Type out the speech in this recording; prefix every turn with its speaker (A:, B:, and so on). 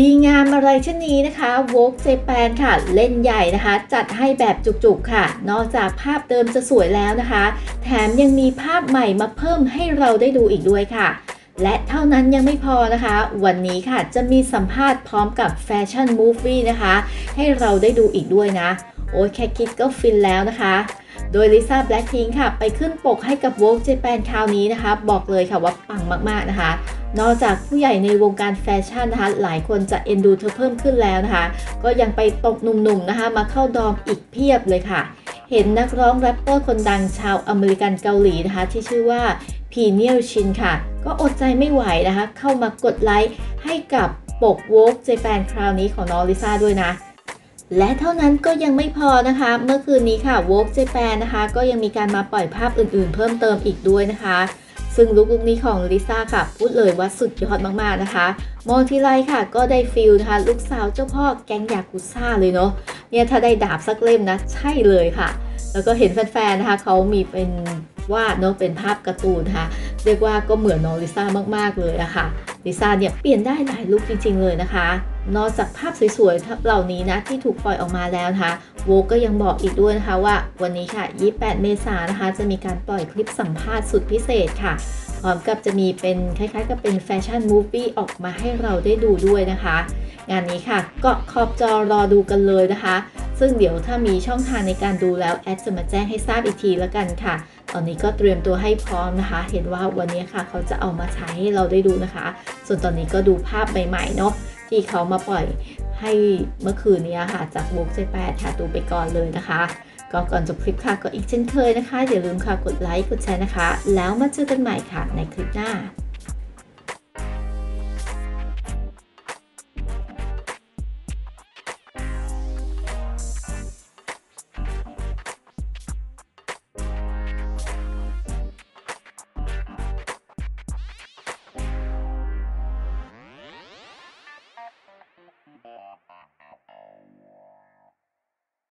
A: ดีงามอะไรเช่นนี้นะคะ Vogue Japan ค่ะ เล่นใหญ่นะคะ จัดให้แบบจุกๆค่ะ นอกจากภาพเดิมจะสวยแล้วนะคะ แถมยังมีภาพใหม่มาเพิ่มให้เราได้ดูอีกด้วยค่ะ และเท่านั้นยังไม่พอนะคะ วันนี้ค่ะจะมีสัมภาษณ์พร้อมกับแฟชั่น movie นะคะ ให้เราได้ดูอีกด้วยนะ โอ้ยแค่คิดก็ฟินแล้วนะคะโดยลิซ่าแบล็ k พิงค่ะ ไปขึ้นปกให้กับ Vogue Japan คราวนี้นะคะ บอกเลยค่ะว่าปังมากๆนะคะ นอกจากผู้ใหญ่ในวงการแฟชั่นนะคะหลายคนจะเอ็นดูเธอเพิ่มขึ้นแล้วนะคะ ก็ยังไปตกหนุ่มๆนะคะมาเข้าด้อมอีกเพียบเลยค่ะ เห็นนักร้องแรปเปอร์คนดังชาวอเมริกันเกาหลีนะคะที่ชื่อว่าพีเนียลชินค่ะ ก็อดใจไม่ไหวนะคะ เข้ามากดไลค์ให้กับปก Vogue Japan คราวนี้ของน้องลิซ่าด้วยนะและเท่านั้นก็ยังไม่พอนะคะ เมื่อคืนนี้ค่ะ Vogue Japan นะคะ ก็ยังมีการมาปล่อยภาพอื่นๆ เพิ่มเติมอีกด้วยนะคะ ซึ่งลุคลุกนี้ของลิซ่าค่ะพูดเลยว่าสุดยอดมากๆนะคะ มองทีไรค่ะก็ได้ฟิลนะคะลูกสาวเจ้าพ่อแก๊งยากุซ่าเลยเนาะเนี่ยถ้าได้ดาบสักเล่มนะใช่เลยค่ะ แล้วก็เห็นแฟนๆนะคะเขามีเป็นวาดเนาะเป็นภาพการ์ตูนนะคะเรียกว่าก็เหมือนน้องลิซ่ามากๆเลยอะค่ะ ลิซ่าเนี่ยเปลี่ยนได้หลายลุคจริง ๆ เลยนะคะ นอกจากภาพสวยๆเหล่านี้นะที่ถูกปล่อยออกมาแล้วนะคะโวก็ยังบอกอีกด้วยนะคะว่าวันนี้ค่ะ 28 เมษายนนะคะ จะมีการปล่อยคลิปสัมภาษณ์สุดพิเศษค่ะ พร้อมกับจะมีเป็นคล้ายๆ กับเป็นแฟชั่นมูฟวี่ออกมาให้เราได้ดูด้วยนะคะ งานนี้ค่ะก็ขอบจอรอดูกันเลยนะคะ ซึ่งเดี๋ยวถ้ามีช่องทางในการดูแล้วแอดจะมาแจ้งให้ทราบอีกทีแล้วกันค่ะ ตอนนี้ก็เตรียมตัวให้พร้อมนะคะ เห็นว่าวันนี้ค่ะเขาจะเอามาใช้ให้เราได้ดูนะคะ ส่วนตอนนี้ก็ดูภาพใหม่ๆเนาะที่เขามาปล่อยให้เมื่อคืนนี้ค่ะจากบุ๊กเจแปดค่ะดูไปก่อนเลยนะคะ ก็ก่อนจบคลิปค่ะก็อีกเช่นเคยนะคะอย่าลืมค่ะกดไลค์กดแชร์นะคะ แล้วมาเจอกันใหม่ค่ะในคลิปหน้า